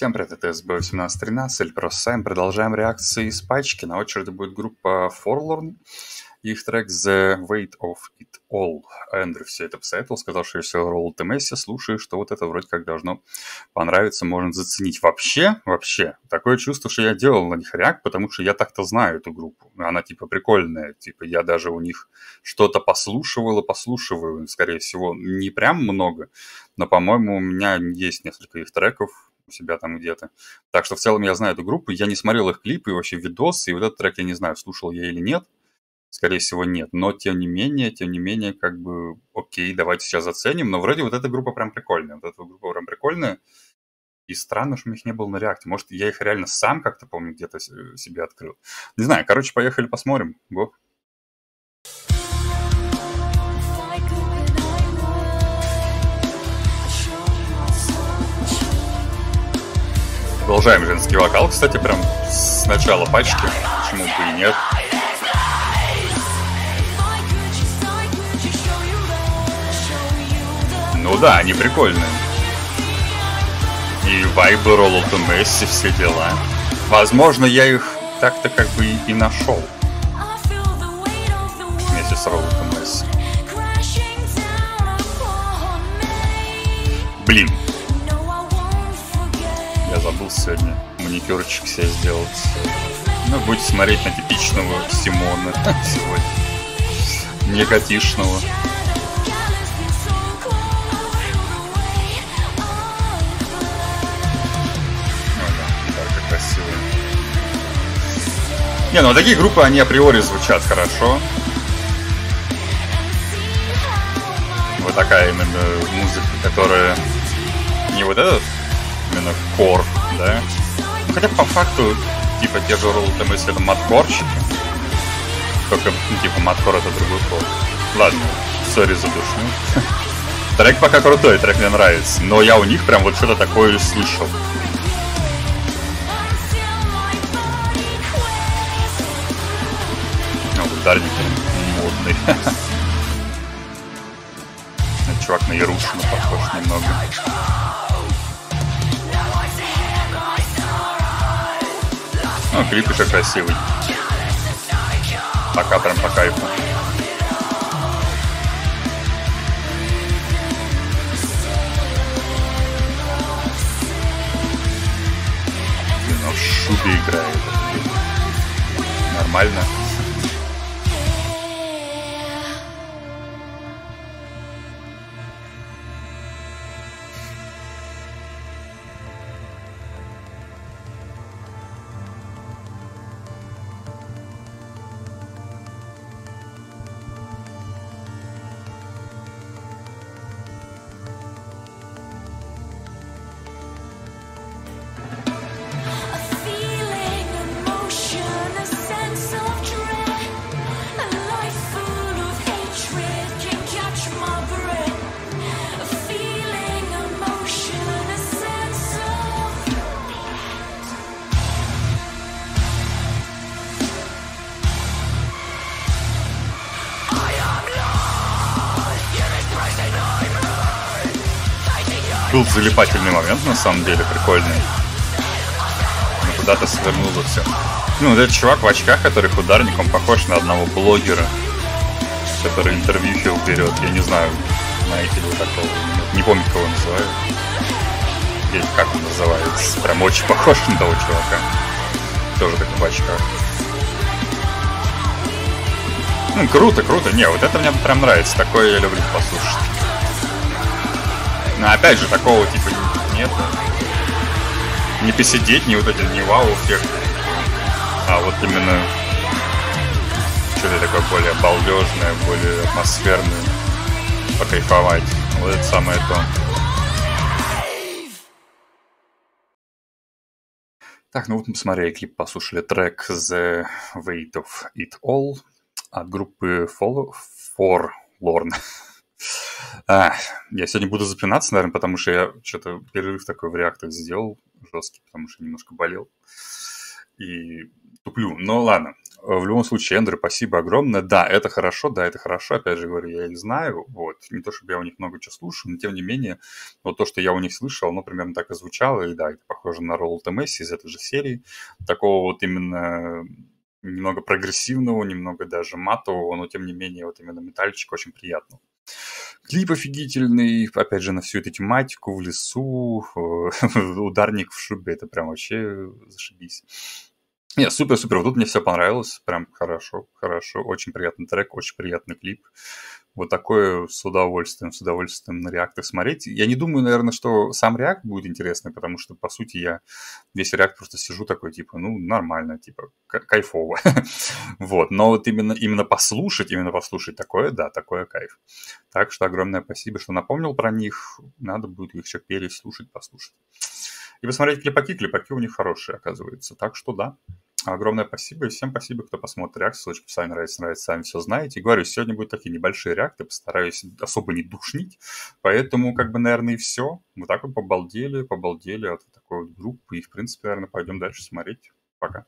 Всем привет, это SB1813, Эльпрос Сайм. Продолжаем реакции из пачки. На очереди будет группа Forlorn. Их трек The Weight of It All. Эндрю все это посоветовал, сказал, что если ролл Месси, слушай, что вот это вроде как должно понравиться, можно заценить. Вообще, вообще, такое чувство, что я делал на них реак, потому что я так-то знаю эту группу. Она типа прикольная, типа я даже у них что-то послушивал и послушиваю, скорее всего, не прям много, но, по-моему, у меня есть несколько их треков, себя там где-то. Так что в целом я знаю эту группу, я не смотрел их клипы и вообще видосы, и вот этот трек я не знаю, слушал я или нет. Скорее всего, нет. Но, тем не менее, тем не менее, как бы, окей, давайте сейчас заценим. Но вроде вот эта группа прям прикольная. Вот эта группа прям прикольная. И странно, что у них не было на реакте. Может, я их реально сам как-то, помню, где-то себе открыл. Не знаю, короче, поехали посмотрим. Го. Продолжаем женский вокал, кстати, прям с начала пачки. Почему бы и нет. Ну да, они прикольные. И вайбы Роллту Месси, все дела. Возможно, я их так-то как бы и нашел. Вместе с Роллтом Месси. Блин. Маникюрчик себе сделать. Ну, будете смотреть на типичного Симона сегодня. Негатишного. Не, ну такие группы, они априори звучат хорошо. Вот такая именно музыка, которая не вот этот, именно кор, да? Хотя по факту, типа, те же Ролл если это маткорщики. Только, ну, типа, маткор это другой кор. Ладно, сори за душу. Трек пока крутой, трек мне нравится. Но я у них прям вот что-то такое слышал. ударник модный. Чувак на Ярушина похож немного. Ну, клип еще красивый. Пока прям по кайфу. Блин, он в шубе играет. Нормально. Был залипательный момент, на самом деле, прикольный. Но куда-то свернуло все. Ну, вот этот чувак в очках, который ударник, он похож на одного блогера, который интервью берет. Я не знаю, знаете ли вы такого. Не помню, кого называют. Или как он называется. Прям очень похож на того чувака. Тоже такой в очках. Ну, круто, круто. Не, вот это мне прям нравится. Такое я люблю послушать. Но опять же, такого типа нет. Не посидеть, не вот эти, не вау эффект. А вот именно что-то такое более балдежное, более атмосферное. Покайфовать. Вот это самое то. Так, ну вот мы смотрели клип, послушали трек The Weight of It All от группы Follow For Lorne. А, я сегодня буду запинаться, наверное, потому что я что-то перерыв такой в реактах сделал жесткий, потому что немножко болел. И туплю. Но ладно. В любом случае, Эндрю, спасибо огромное. Да, это хорошо, да, это хорошо. Опять же говорю, я их знаю. Вот. Не то, чтобы я у них много чего слушаю, но тем не менее, вот то, что я у них слышал, оно примерно так и звучало. И да, это похоже на Роллта Месси из этой же серии. Такого вот именно немного прогрессивного, немного даже матового, но тем не менее вот именно металльчик очень приятно. Клип офигительный, опять же, на всю эту тематику, в лесу, ударник в шубе, это прям вообще зашибись. Не, супер-супер, вот тут мне все понравилось, прям хорошо, хорошо, очень приятный трек, очень приятный клип вот такое с удовольствием, с удовольствием на реактах смотреть. Я не думаю, наверное, что сам реакт будет интересный, потому что, по сути, я весь реакт просто сижу такой, типа, ну, нормально, типа, кайфово. вот, но вот именно, именно послушать, именно послушать такое, да, такое кайф. Так что огромное спасибо, что напомнил про них. Надо будет их еще переслушать, послушать. И посмотреть клипаки. Клипаки у них хорошие, оказывается. Так что да, Огромное спасибо и всем спасибо, кто посмотрит реакцию. Ссылочка в описании нравится, нравится, сами все знаете. говорю, сегодня будут такие небольшие реакты, постараюсь особо не душнить. Поэтому, как бы, наверное, и все. Вот так вот побалдели, побалдели от такой вот группы. И, в принципе, наверное, пойдем дальше смотреть. Пока.